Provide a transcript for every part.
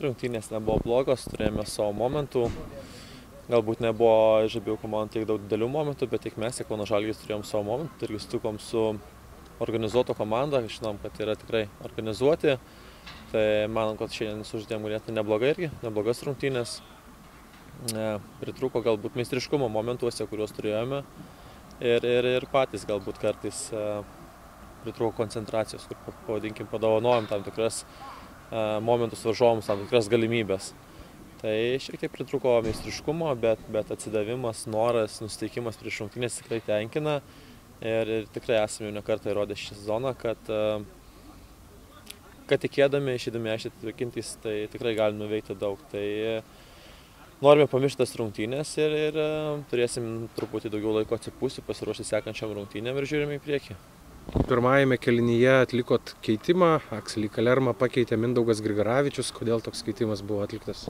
Rungtynės nebuvo blogos, turėjome savo momentų. Galbūt nebuvo iš abiejų komandų tiek daug didelių momentų, bet tiek mes, tiek Kauno Žalgis turėjom savo momentų. Irgi sutikom su organizuoto komanda, žinom, kad yra tikrai organizuoti. Tai manom, kad šiandien sužaidėm ganėtinai neblogai irgi, neblogas rungtynės. Pritruko galbūt meistriškumo momentuose, kuriuos turėjome. Ir, ir, ir patys galbūt kartais pritruko koncentracijos, kur, pavadinkim, padovanojom tam tikras momentus varžovams, tam tikras galimybės. Tai šiek tiek pritruko meistriškumo, bet, bet atsidavimas, noras, nusteikimas prieš rungtynės tikrai tenkina. Ir, ir tikrai esame jau nekartą įrodę šį sezoną, kad, kad tikėdami, išėdami aš atvirkintys, tai tikrai galime nuveikti daug. Tai norime pamiršti tas rungtynės ir, ir turėsim truputį daugiau laiko atsipūsti, pasiruošti sekančiam rungtynėm ir žiūrime į priekį. Pirmajame kelinyje atlikot keitimą, Akselį Kalermą pakeitė Mindaugas Grigaravičius, kodėl toks keitimas buvo atliktas?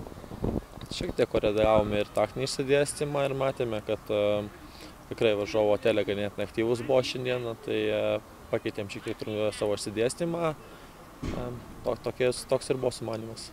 Šiek tiek koregavome ir taktinį išsidėstymą ir matėme, kad uh, tikrai varžovo hotelė ganėtinai aktyvus buvo šiandieną, tai uh, pakeitėm šiek tiek savo išsidėstymą. Uh, toks, toks ir buvo sumanimas.